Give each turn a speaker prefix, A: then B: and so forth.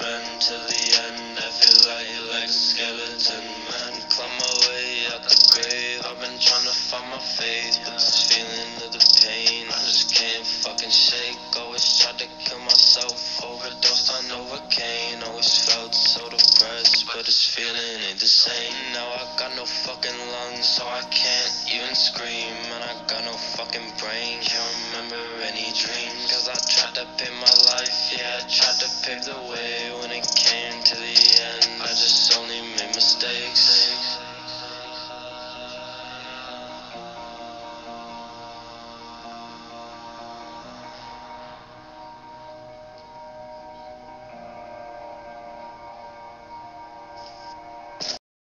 A: friend to the end. I feel like, like a skeleton man. Climb away out the grave. I've been trying to find my faith, but this feeling of the pain, I just can't fucking shake. Always tried to kill myself, overdosed on Novocaine. Always felt so depressed, but this feeling ain't the same. Now I got no fucking lungs, so I can't even scream. And I got no fucking brain, can't remember any dreams. Cause I tried to pay my life, yeah, I tried to pave the way.